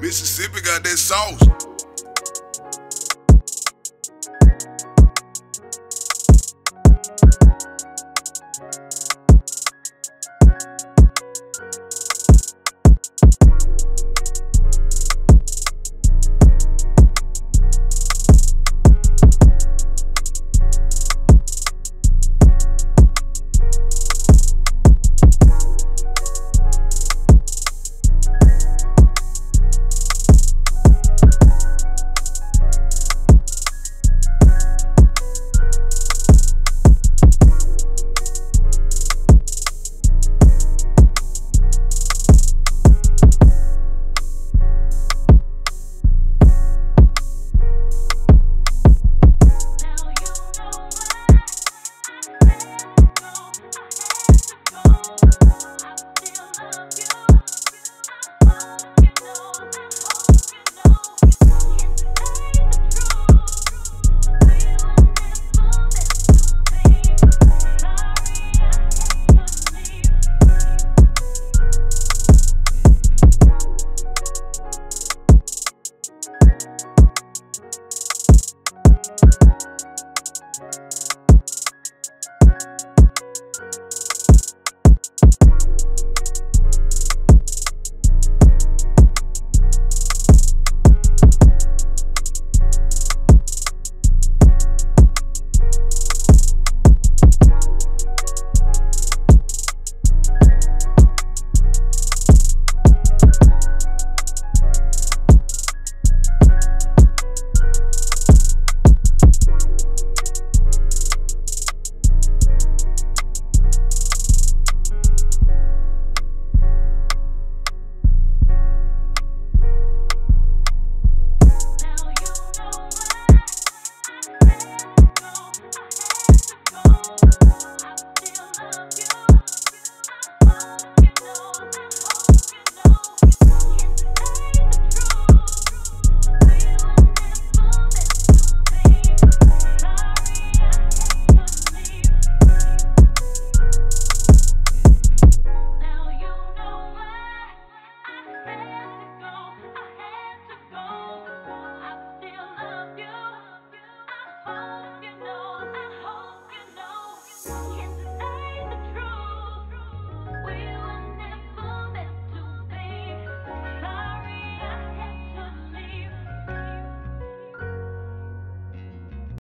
Mississippi got that sauce.